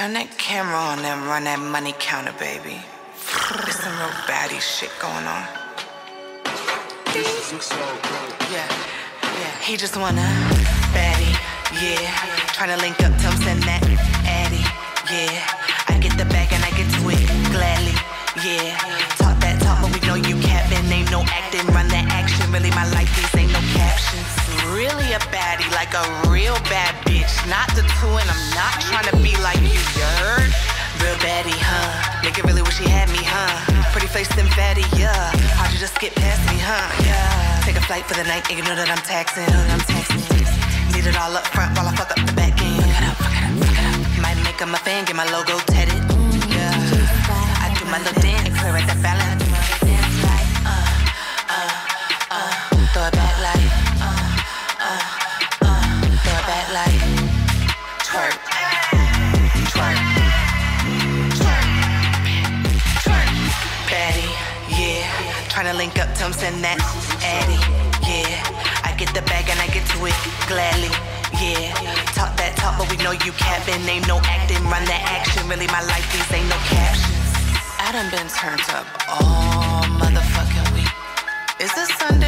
Turn that camera on and run that money counter, baby. There's some real baddie shit going on. Yeah, yeah. He just wanna baddie, yeah. Tryna link up, tell him send that addy, yeah. I get the bag and I get to it gladly, yeah. Talk that talk, but we know you capping. Ain't no acting, run that action. Really, my life, these ain't no captions. Really a baddie, like a real bad bitch. Not the Nigga really wish he had me, huh? Pretty face and fatty, yeah. How'd you just get past me, huh? Yeah. Take a flight for the night, nigga know that I'm taxing. I'm taxing. Need it all up front while I fuck up the back end. Fuck it up, fuck it up, fuck it up. Might make him a fan, get my logo tatted. Yeah. I do my little dance, clear at the balance. Uh, uh, uh. Throw it back like. Uh, uh, uh. Throw it back like. Twerk. Tryna link up, to him send that addy, yeah. I get the bag and I get to it gladly, yeah. Talk that talk, but we know you capping. Ain't no acting, run that action. Really, my life, these ain't no captions. I done been turned up all motherfucking week. Is this Sunday?